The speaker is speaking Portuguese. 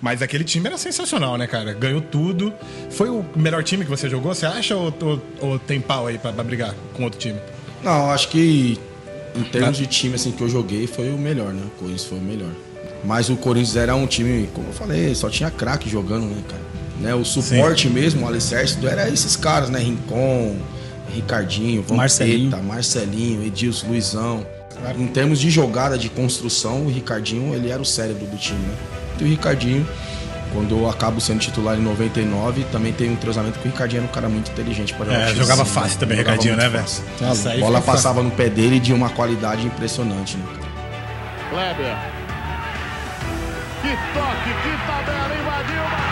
Mas aquele time era sensacional, né, cara? Ganhou tudo. Foi o melhor time que você jogou, você acha? Ou, ou, ou tem pau aí pra, pra, brigar com outro time? Não, acho que em termos de time assim, que eu joguei foi o melhor, né? O Corinthians foi o melhor. Mas o Corinthians era um time, como eu falei, só tinha craque jogando, né, cara? Né, o suporte Sim. mesmo, o alicerce, era esses caras, né? Rincon, Ricardinho, Vampeta, Marcelinho. Marcelinho, Edilson, Luizão. Claro. Em termos de jogada, de construção, o Ricardinho, ele era o cérebro do time, né? E o Ricardinho, quando eu acabo sendo titular em 99, também tem um entrosamento que o Ricardinho era um cara muito inteligente para jogar. É, jogava né? fácil né? também, jogava Ricardinho, né, velho? A bola passava fácil. no pé dele de uma qualidade impressionante, né? Kleber. Que toque, que tabela, invadiu,